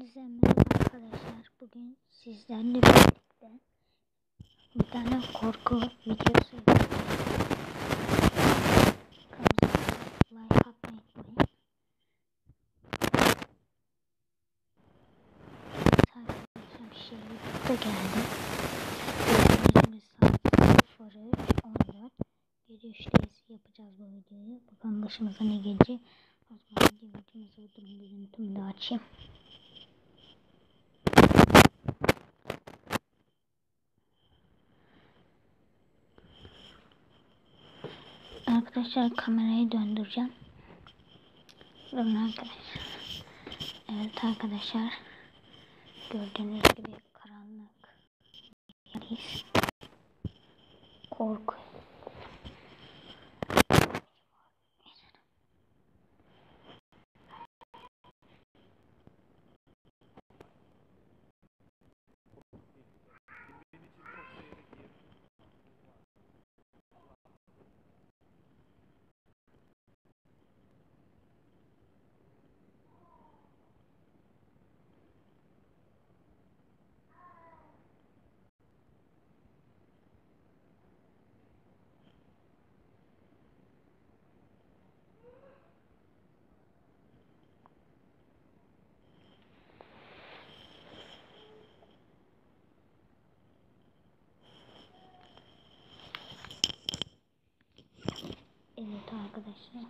Hepinize merhaba arkadaşlar. Bugün sizlerle birlikte bir tane korku videosu like atmayı unutmayın. Evet arkadaşlar şey de geldi. Gözlerimiz saat 03.14 Gece 3'teyiz yapacağız bu videoyu. Bakalım başımıza ne gelecek. O zaman videomuzu durun görüntümü de açayım. Arkadaşlar kamerayı döndüreceğim. Durun arkadaşlar. Evet arkadaşlar. Gördüğünüz gibi karanlık. Korku. Evet arkadaşlar.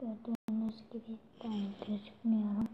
Gördüğünüz gibi ben gözükmüyorum.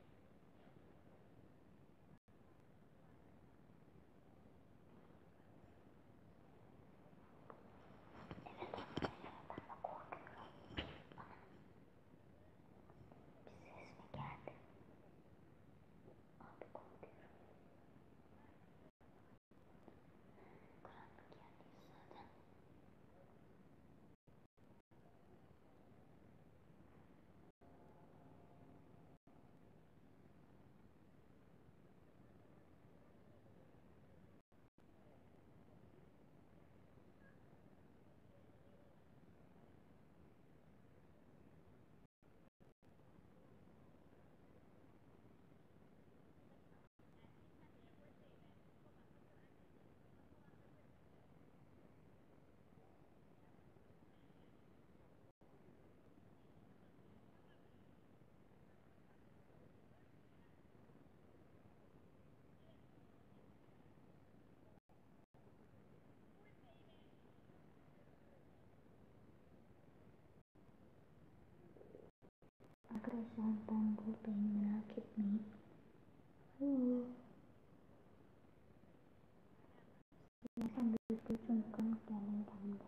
perasaan panggul pengen merakit nih ya sambil dikucungkan ke dalam tangga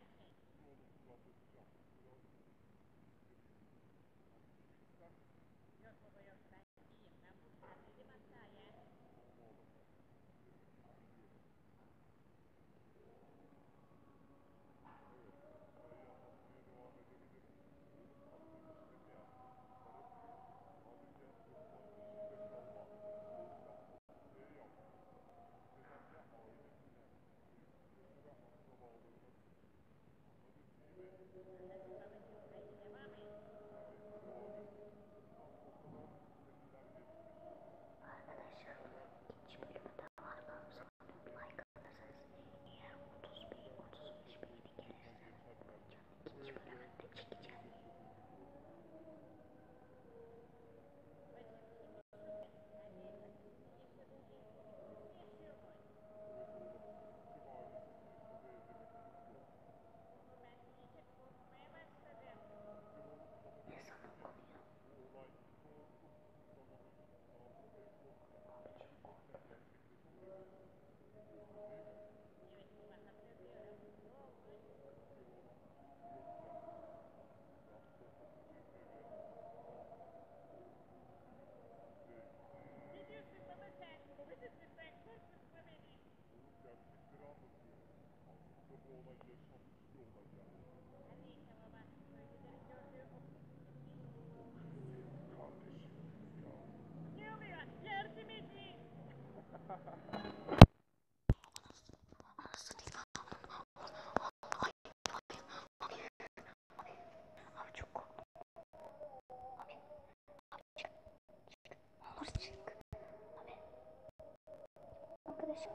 arkadaşım.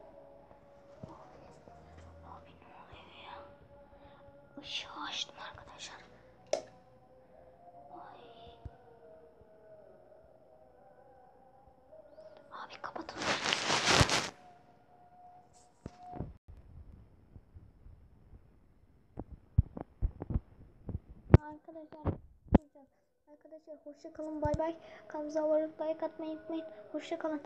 Abi ne oluyor ya? Işığı açtım arkadaşlar. arkadaşlar. Arkadaşlar hoşça kalın. Bay bay. Kanalımıza abone like atmayı unutmayın. Hoşça kalın.